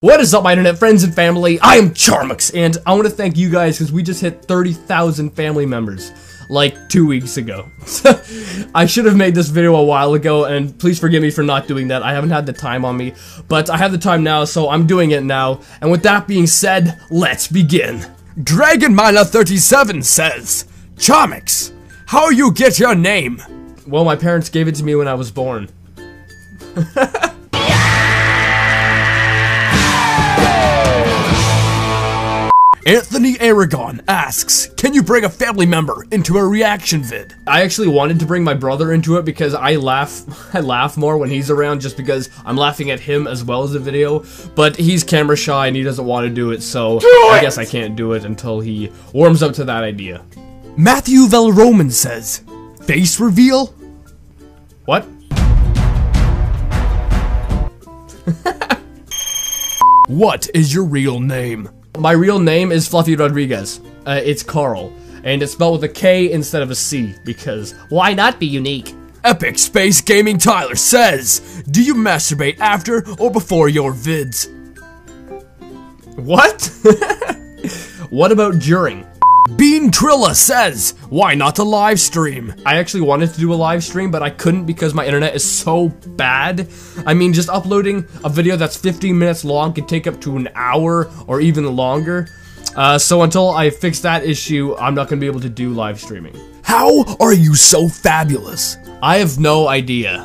What is up, my internet friends and family? I am Charmx, and I want to thank you guys because we just hit 30,000 family members like two weeks ago. I should have made this video a while ago, and please forgive me for not doing that. I haven't had the time on me, but I have the time now, so I'm doing it now. And with that being said, let's begin. Dragon Miner 37 says, Charmx, how you get your name? Well, my parents gave it to me when I was born. Anthony Aragon asks, can you bring a family member into a reaction vid? I actually wanted to bring my brother into it because I laugh I laugh more when he's around just because I'm laughing at him as well as the video, but he's camera shy and he doesn't want to do it, so Do I it! guess I can't do it until he warms up to that idea. Matthew Velroman says, face reveal? What? What is your real name? My real name is Fluffy Rodriguez. Uh, it's Carl, and it's spelled with a K instead of a C because why not be unique? Epic Space Gaming Tyler says, do you masturbate after or before your vids? What? what about during? Bean Trilla says, why not a live stream? I actually wanted to do a live stream, but I couldn't because my internet is so bad. I mean, just uploading a video that's 15 minutes long could take up to an hour or even longer. Uh, so until I fix that issue, I'm not going to be able to do live streaming. How are you so fabulous? I have no idea.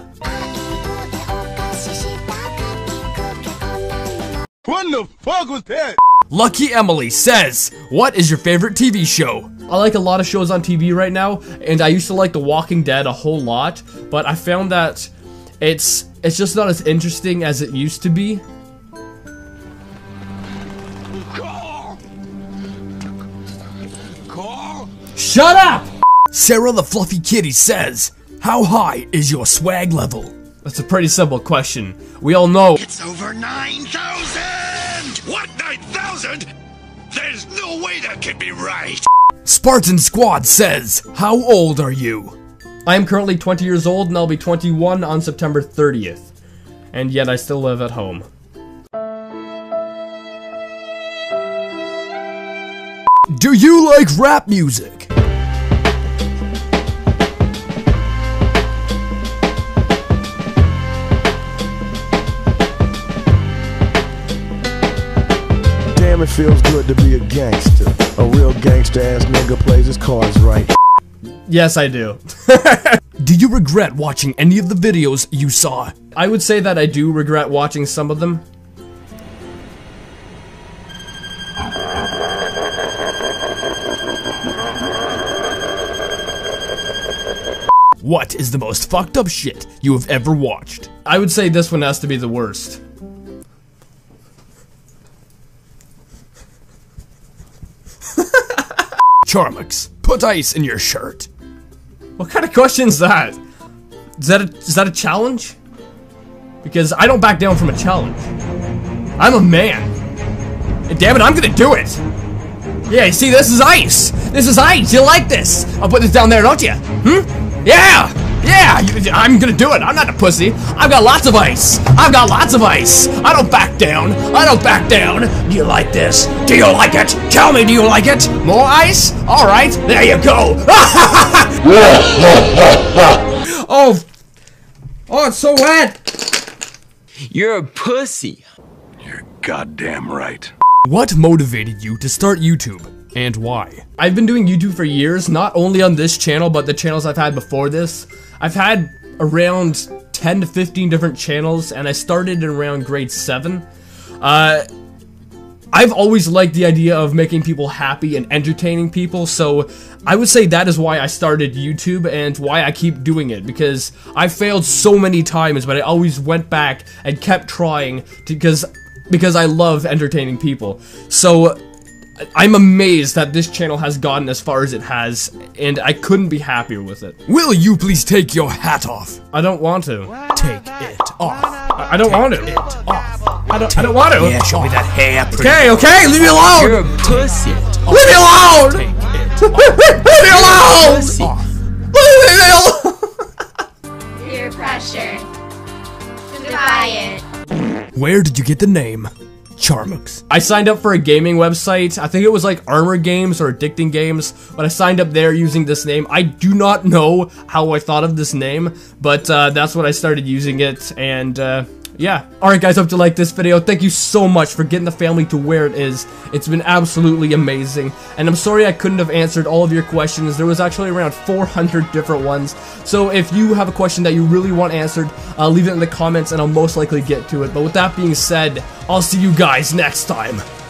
What the fuck was that? Lucky Emily says, what is your favorite TV show? I like a lot of shows on TV right now, and I used to like The Walking Dead a whole lot, but I found that it's it's just not as interesting as it used to be. Carl! Carl! Shut up! Sarah the Fluffy Kitty says, how high is your swag level? That's a pretty simple question. We all know It's over 9,000! What, 9,000? There's no way that can be right! Spartan Squad says, how old are you? I am currently 20 years old and I'll be 21 on September 30th. And yet I still live at home. Do you like rap music? Feels good to be a gangster. A real gangster ass nigga plays his cards right. Yes, I do. Do you regret watching any of the videos you saw? I would say that I do regret watching some of them. What is the most fucked up shit you have ever watched? I would say this one has to be the worst. Charmx, put ice in your shirt. What kind of question is that? Is that a, is that a challenge? Because I don't back down from a challenge. I'm a man. And damn it, I'm gonna do it. Yeah, you see, this is ice. This is ice. You like this? I'll put this down there, don't you? Hmm? Yeah. Yeah, I'm gonna do it. I'm not a pussy. I've got lots of ice. I've got lots of ice. I don't back down. I don't back down. Do you like this? Do you like it? Tell me, do you like it? More ice? All right, there you go. oh, oh, it's so wet. You're a pussy. You're goddamn right. What motivated you to start YouTube and why? I've been doing YouTube for years, not only on this channel, but the channels I've had before this. I've had around 10 to 15 different channels, and I started in around grade 7. Uh, I've always liked the idea of making people happy and entertaining people, so I would say that is why I started YouTube and why I keep doing it, because I failed so many times, but I always went back and kept trying, because, because I love entertaining people. So, I'm amazed that this channel has gotten as far as it has, and I couldn't be happier with it. Will you please take your hat off? I don't want to. Take it off. I I don't want to. It off. I don't, I don't want to. Yeah, show me that hair. Okay, okay, leave me alone! You're a pussy. Leave me alone! Leave me alone! Pussy. Leave me alone! Peer pressure. Goodbye it. Where did you get the name? Charmx. I signed up for a gaming website. I think it was like Armor Games or Addicting Games, but I signed up there using this name. I do not know how I thought of this name, but uh, that's what I started using it, and uh, yeah. Alright guys, hope you like this video. Thank you so much for getting the family to where it is. It's been absolutely amazing. And I'm sorry I couldn't have answered all of your questions. There was actually around 400 different ones. So if you have a question that you really want answered, uh, leave it in the comments and I'll most likely get to it. But with that being said, I'll see you guys next time.